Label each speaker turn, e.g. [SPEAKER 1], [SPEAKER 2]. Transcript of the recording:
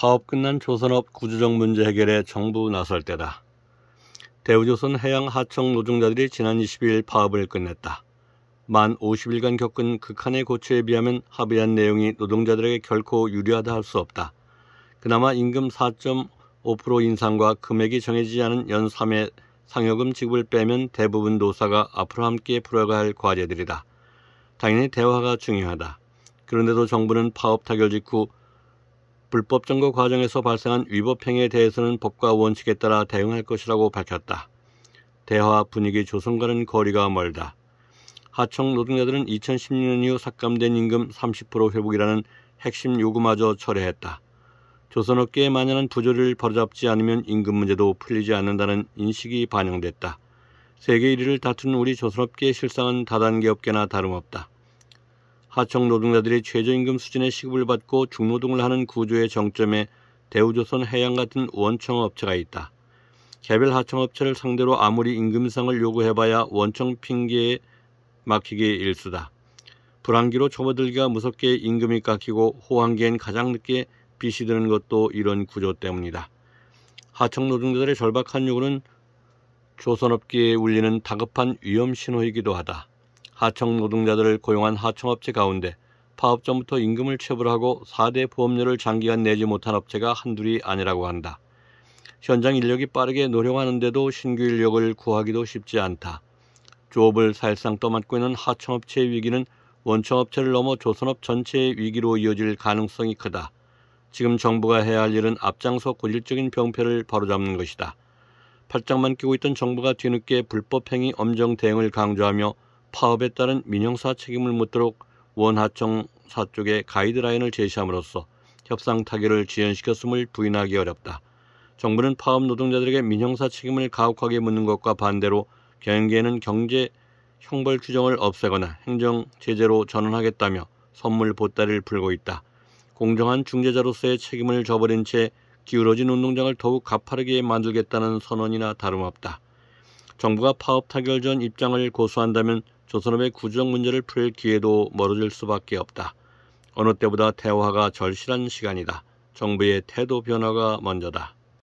[SPEAKER 1] 파업 끝난 조선업 구조적 문제 해결에 정부 나설 때다. 대우조선 해양 하청 노동자들이 지난 22일 파업을 끝냈다. 만 50일간 겪은 극한의 고초에 비하면 합의한 내용이 노동자들에게 결코 유리하다 할 수 없다. 그나마 임금 4.5% 인상과 금액이 정해지지 않은 연 3회 상여금 지급을 빼면 대부분 노사가 앞으로 함께 풀어가야 할 과제들이다. 당연히 대화가 중요하다. 그런데도 정부는 파업 타결 직후 불법 점거 과정에서 발생한 위법 행위에 대해서는 법과 원칙에 따라 대응할 것이라고 밝혔다. 대화 분위기 조성과는 거리가 멀다. 하청 노동자들은 2016년 이후 삭감된 임금 30% 회복이라는 핵심 요구마저 철회했다. 조선업계에 만연한 부조리를 바로잡지 않으면 임금 문제도 풀리지 않는다는 인식이 반영됐다. 세계 1위를 다투는 우리 조선업계의 실상은 다단계 업계나 다름없다. 하청 노동자들이 최저임금 수준의 시급을 받고 중노동을 하는 구조의 정점에 대우조선 해양 같은 원청 업체가 있다. 개별 하청 업체를 상대로 아무리 임금상을 요구해봐야 원청 핑계에 막히기 일수다. 불황기로 접어들기가 무섭게 임금이 깎이고 호황기엔 가장 늦게 빚이 드는 것도 이런 구조 때문이다. 하청 노동자들의 절박한 요구는 조선업계에 울리는 다급한 위험 신호이기도 하다. 하청 노동자들을 고용한 하청업체 가운데 파업 전부터 임금을 체불하고 4대 보험료를 장기간 내지 못한 업체가 한둘이 아니라고 한다. 현장 인력이 빠르게 노령하는데도 신규 인력을 구하기도 쉽지 않다. 조업을 사실상 떠맡고 있는 하청업체의 위기는 원청업체를 넘어 조선업 전체의 위기로 이어질 가능성이 크다. 지금 정부가 해야 할 일은 앞장서 권력적인 병폐를 바로잡는 것이다. 팔짱만 끼고 있던 정부가 뒤늦게 불법행위 엄정 대응을 강조하며 파업에 따른 민형사 책임을 묻도록 원하청사 쪽에 가이드라인을 제시함으로써 협상 타결을 지연시켰음을 부인하기 어렵다. 정부는 파업 노동자들에게 민형사 책임을 가혹하게 묻는 것과 반대로 경영계에는 경제 형벌 규정을 없애거나 행정 제재로 전환하겠다며 선물 보따리를 풀고 있다. 공정한 중재자로서의 책임을 저버린 채 기울어진 운동장을 더욱 가파르게 만들겠다는 선언이나 다름없다. 정부가 파업 타결 전 입장을 고수한다면 조선업의 구조적 문제를 풀 기회도 멀어질 수밖에 없다. 어느 때보다 대화가 절실한 시간이다. 정부의 태도 변화가 먼저다.